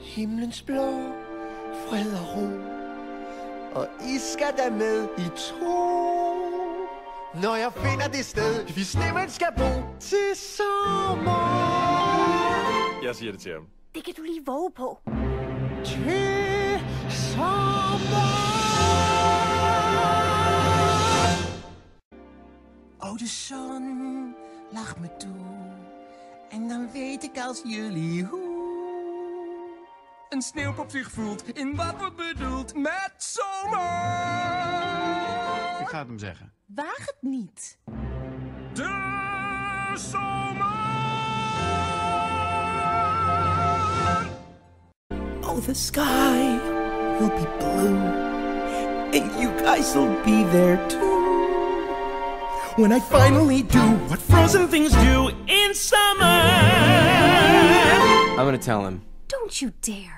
Himlens blå, fred og ro Og I skal da med i to Når jeg finder det sted, vi stemmen skal bo til sommer Jeg siger det til ham. Det kan du lige våge på. Til sommer Oh, de zon lacht me toe. En dan weet ik als jullie hoe. Een sneeuwpop zich voelt in wat wordt bedoeld met zomer. Ik ga het hem zeggen. Waag het niet. De zomer. Oh, the sky will be blue, and you guys will be there too. When I finally do what frozen things do in summer. I'm gonna tell him. Don't you dare.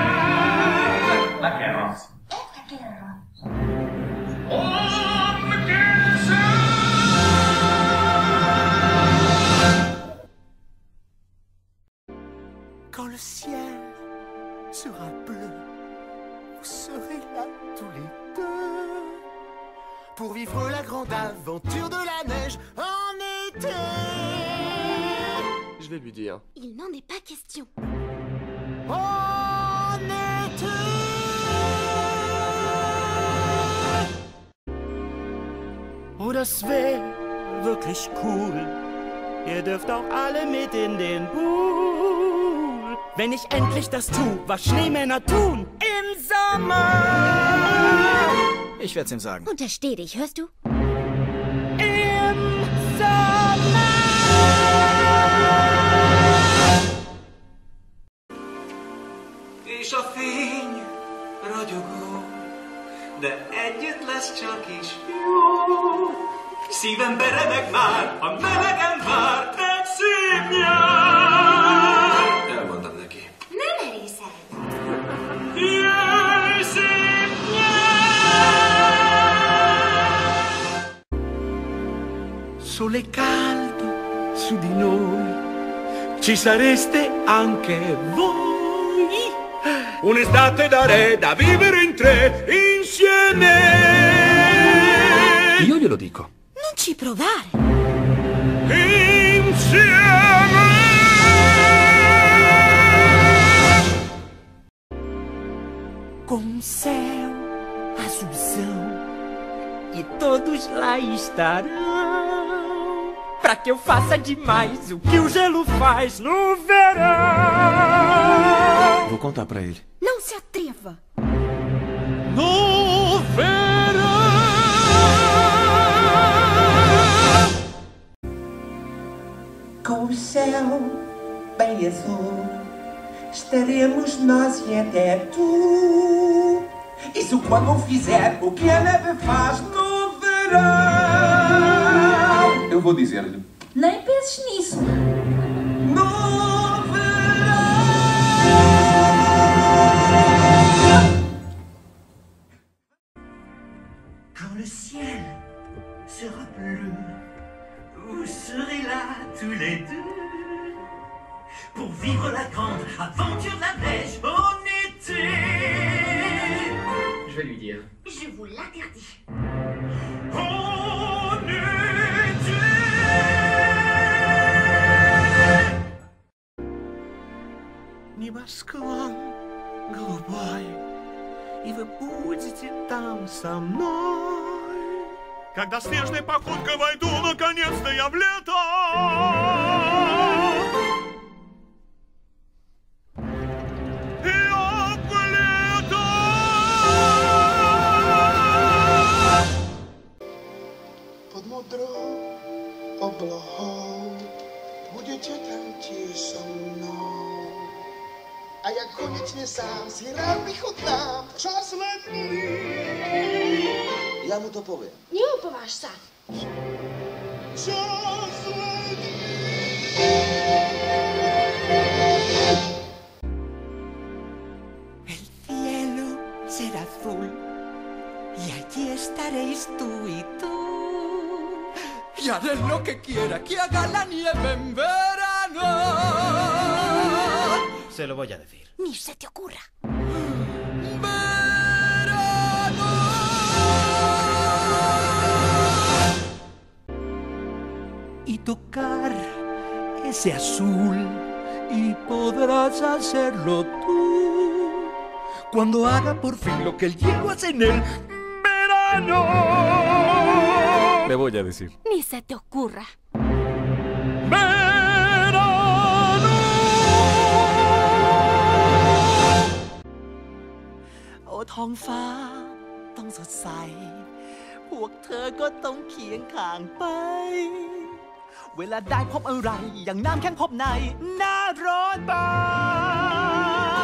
ciel sera bleu Vous serez là tous les deux Pour vivre la grande aventure de la neige en été Je vais lui dire. Il n'en est pas question. En été Oh, das wäre wirklich cool. Ihr dürft auch alle mit in den Pool. Wenn ich endlich das tu, was Schneemänner tun im Sommer. Ich werd's ihm sagen. Untersteh dich, hörst du? Im Sommer. És a fény ragyogó, de együtt lesz csak is jó. Szívem beremeg már, a melegen vár egy szép nyár. Sole caldo su di noi, ci sareste anche voi. Un'estate da re, da vivere in tre, insieme. Io glielo dico. Non ci provare. Com um céu azulzão e todos lá estarão. Pra que eu faça demais o que o gelo faz no verão. Vou contar pra ele. Não se atreva. No verão. Com o céu bem azul, estaremos nós e até tu. Isso quando fizer o que a neve faz no verão. Eu vou dizer-lhe. Nem penses nisso. No verão. Quand le ciel sera bleu, vous serez là tous les deux? Pour vivre la grande aventure de la neige en été. Je vais lui dire. Je vous l'interdis. небосклон голубой, И вы будете там со мной. Когда снежной походкой войду, наконец-то я в лето. Под мудрым облаком будете там идти со мной. Pues, a jak chodzić nie sam, sirami chodna, czas letni. Ja mu to powiem. Nie opoważ sam. Czas El cielo será azul y allí estaréis tú y tú. Y haré lo que quiera que haga la nieve en verano. Se lo voy a decir. Ni se te ocurra. y tocar ese azul y podrás hacerlo tú cuando haga por fin lo que el hielo hace en el verano. Le voy a decir. Ni se te ocurra. โท้องฟ้า ต้องสดใส พวกเธอก็ต้องเคียงข้างไป เวลาได้พบอะไร อย่างน้ำแข็งพบใน หน้าร้อนบา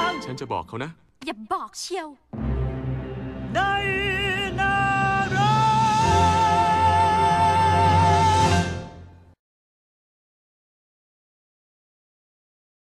งฉันจะบอกเขานะ อย่าบอกเชียว ได้